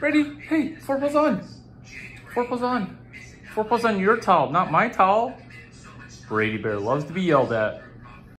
Ready? Hey, four pulls on. Four pulls on. Four pulls on your towel, not my towel. Brady Bear loves to be yelled at.